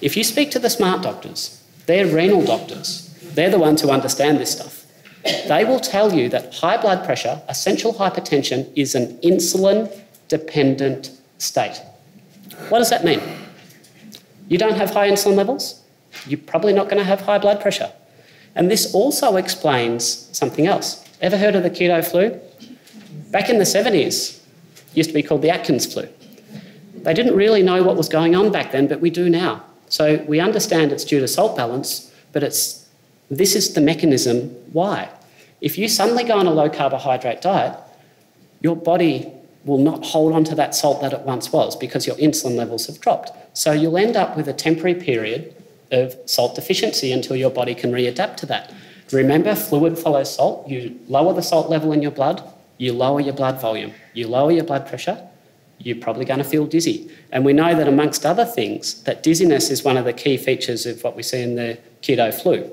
If you speak to the smart doctors, they're renal doctors, they're the ones who understand this stuff. They will tell you that high blood pressure, essential hypertension, is an insulin dependent state. What does that mean? You don't have high insulin levels, you're probably not going to have high blood pressure. And this also explains something else. Ever heard of the keto flu? Back in the 70s, it used to be called the Atkins flu. They didn't really know what was going on back then, but we do now. So we understand it's due to salt balance, but it's, this is the mechanism why. If you suddenly go on a low carbohydrate diet, your body will not hold on to that salt that it once was because your insulin levels have dropped. So you'll end up with a temporary period of salt deficiency until your body can readapt to that. Remember, fluid follows salt. You lower the salt level in your blood, you lower your blood volume, you lower your blood pressure, you're probably going to feel dizzy. And we know that amongst other things, that dizziness is one of the key features of what we see in the keto flu.